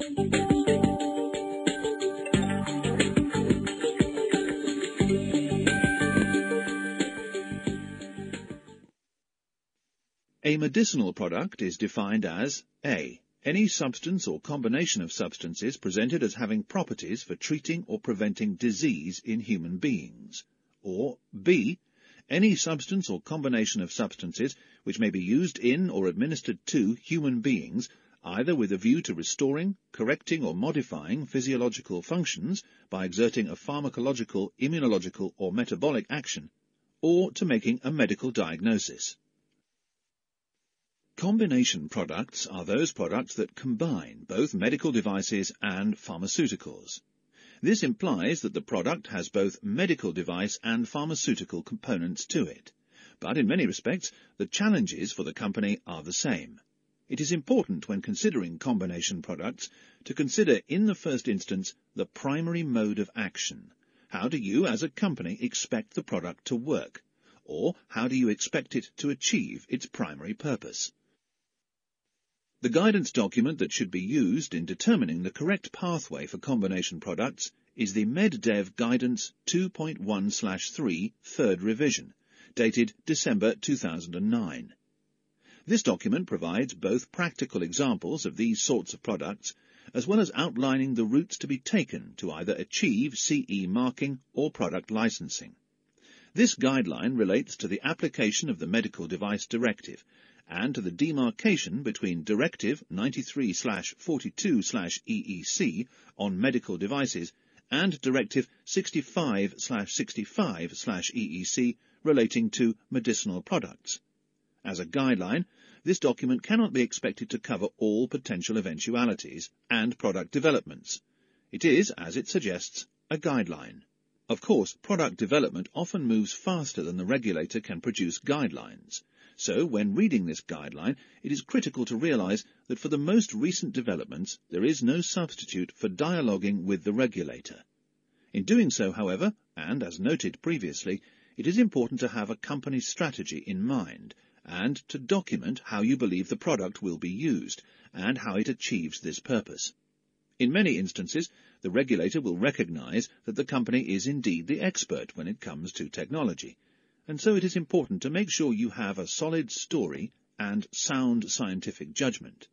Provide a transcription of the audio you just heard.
A medicinal product is defined as A. Any substance or combination of substances presented as having properties for treating or preventing disease in human beings. Or B. Any substance or combination of substances which may be used in or administered to human beings either with a view to restoring, correcting or modifying physiological functions by exerting a pharmacological, immunological or metabolic action, or to making a medical diagnosis. Combination products are those products that combine both medical devices and pharmaceuticals. This implies that the product has both medical device and pharmaceutical components to it. But in many respects, the challenges for the company are the same. It is important when considering combination products to consider in the first instance the primary mode of action. How do you as a company expect the product to work? Or how do you expect it to achieve its primary purpose? The guidance document that should be used in determining the correct pathway for combination products is the MedDev Guidance 2.1-3 third revision, dated December 2009. This document provides both practical examples of these sorts of products, as well as outlining the routes to be taken to either achieve CE marking or product licensing. This guideline relates to the application of the Medical Device Directive and to the demarcation between Directive 93-42-EEC on medical devices and Directive 65-65-EEC relating to medicinal products. As a guideline, this document cannot be expected to cover all potential eventualities and product developments. It is, as it suggests, a guideline. Of course, product development often moves faster than the regulator can produce guidelines, so, when reading this guideline, it is critical to realize that for the most recent developments, there is no substitute for dialoguing with the regulator. In doing so, however, and as noted previously, it is important to have a company strategy in mind and to document how you believe the product will be used and how it achieves this purpose. In many instances, the regulator will recognize that the company is indeed the expert when it comes to technology, and so it is important to make sure you have a solid story and sound scientific judgment.